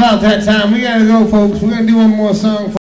about that time. We gotta go, folks. We're gonna do one more song.